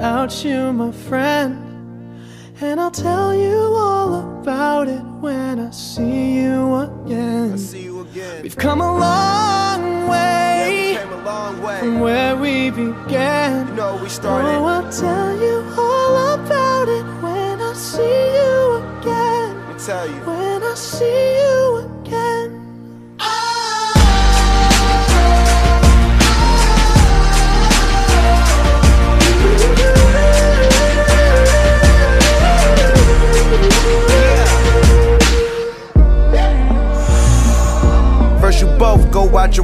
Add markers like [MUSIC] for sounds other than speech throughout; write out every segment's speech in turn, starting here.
Without you, my friend. And I'll tell you all about it when I see you again. See you again. We've come a long way came a long way. from where we began. You know we Oh, started. I'll tell you all about it when I see you again. Let me tell you. When I see you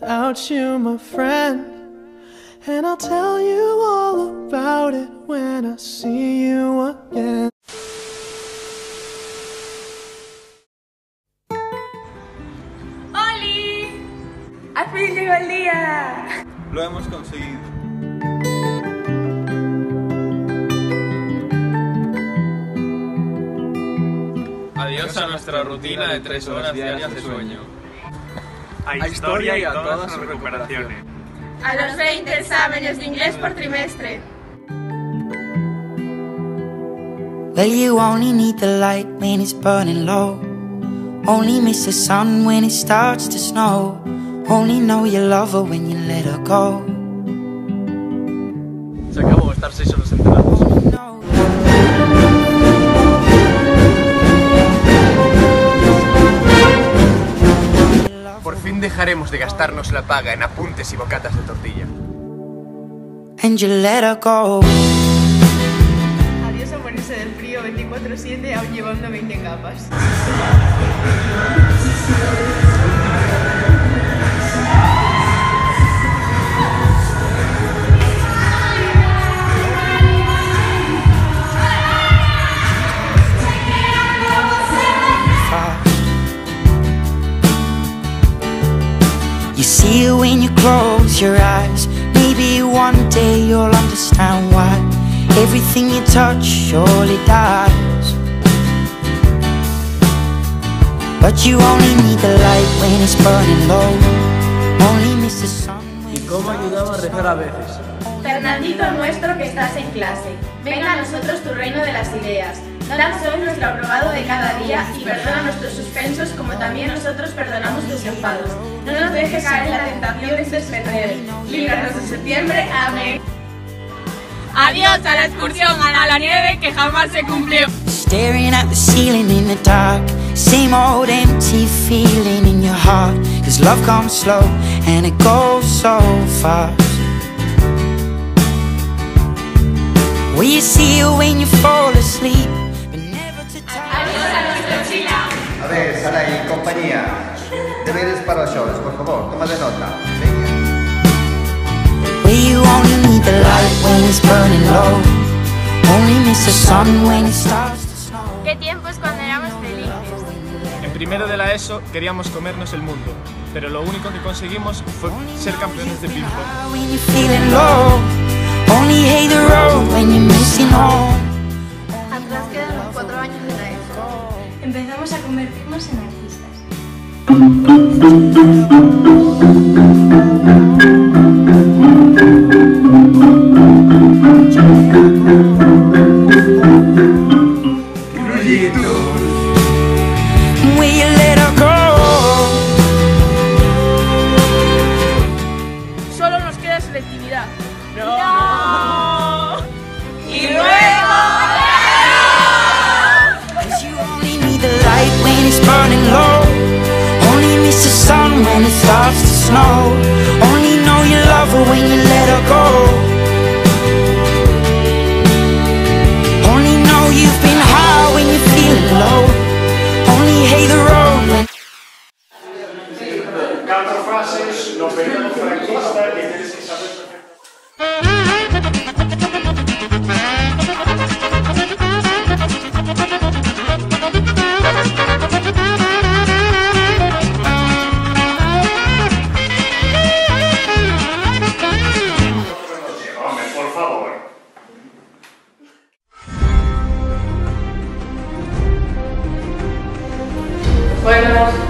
without you, my friend. And I'll tell you all about it when I see you again. ¡Oli! ¡Al fin llegó el día! Lo hemos conseguido. Adiós a nuestra rutina de tres horas diarias de sueño. A historia y a todas sus recuperaciones. A los 20 exámenes de inglés por trimestre. Well, you only need the light when it's burning low. Only miss the sun when it starts to snow. Only know you love her when you let her go. Se acabó estar seis horas dejaremos de gastarnos la paga en apuntes y bocatas de tortilla. And you let her go. Adiós a morirse del frío 24-7 aún llevando 20 capas. You see it when you close your eyes. Maybe one day you'll understand why everything you touch surely dies. But you only need the light when it's burning low. Only miss the sun when ¿Y cómo ayudaba a rezar a veces? Fernandito nuestro que estás en clase, venga a nosotros tu reino de las ideas. Danos hoy nuestro aprobado de cada día y perdona nuestros suspensos como también nosotros perdonamos tus enfados. No nos dejes caer en la tentación de perder. Líbranos de septiembre. Amén. Adiós a la excursión a la nieve que jamás se cumplió. Staring at the ceiling in the dark. Same old empty feeling in your heart. Cause love comes slow and it goes so fast. Will you see you when you fall asleep? A ver, Sarai y compañía. Deberes para los shorts, por favor, toma de nota. Venga. Where you only need the light when it's burning low. Only miss the sun when it starts to snow. ¿Qué tiempos cuando éramos felices? En primero de la ESO queríamos comernos el mundo, pero lo único que conseguimos fue ser campeones de ping-pong. When Empezamos a convertirnos en artistas. Buenas.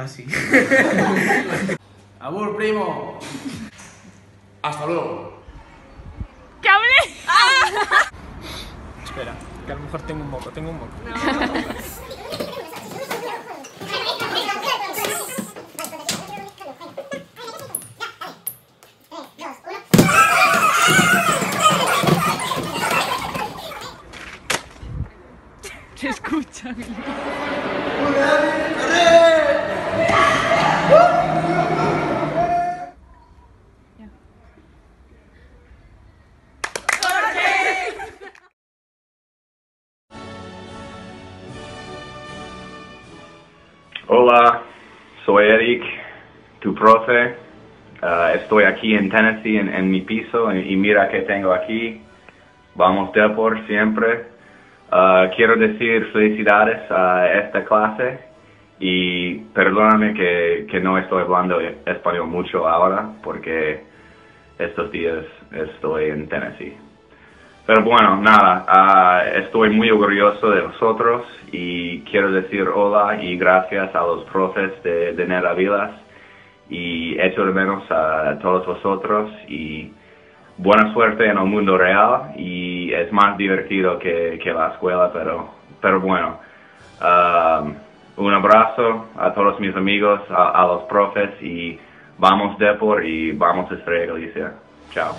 Va así. Abur, [LAUGHS] primo. Hasta luego. ¡Que hable! Espera, que a lo mejor tengo un moco, tengo un moco. Hola, soy Eric, tu profe. Ah, estoy aquí en Tennessee en, en mi piso y, mira que tengo aquí. Vamos de por siempre. Ah, quiero decir felicidades a esta clase y perdóname que, que no estoy hablando español mucho ahora porque estos días estoy en Tennessee. Pero bueno, nada, ah, estoy muy orgulloso de vosotros y quiero decir hola y gracias a los profes de, de Nera Vilas y echo de menos a todos vosotros y buena suerte en el mundo real y es más divertido que, que la escuela, pero, pero bueno. Ah, un abrazo a todos mis amigos, a, a los profes y vamos Depor y vamos Estrella Galicia. Chao.